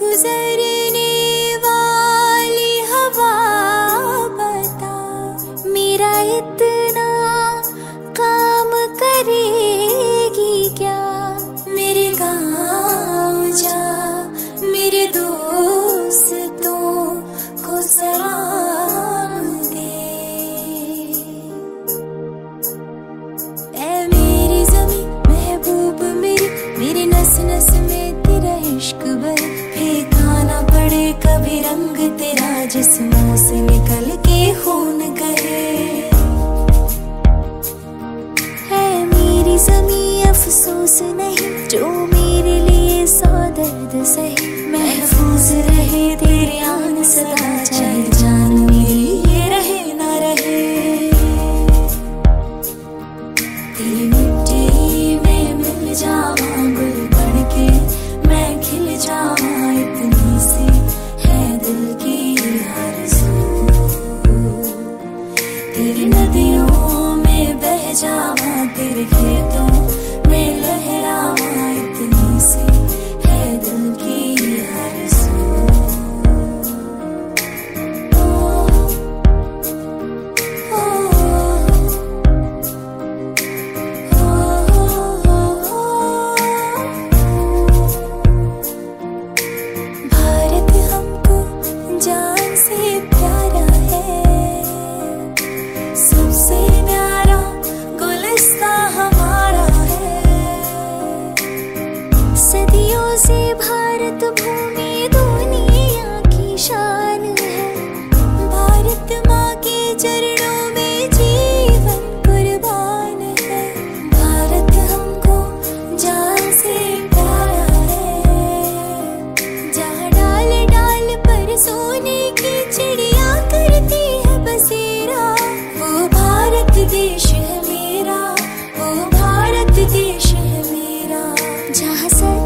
गुजरने वाली हवा बता, मेरा इतना काम करेगी क्या? मेरे गाँव जा, मेरे दोस्तों को सलाम दे। मेरी जमी महबूब मेरी मेरी नस नस में तेरा इश्क तेरा मुँह से निकल के खून गए है मेरी जमी अफसोस नहीं, जो मेरे लिए सौ दर्द सही, महफूज रहे। तेरी नदियों में बह जावा तेरे खेतों में लहरावा I said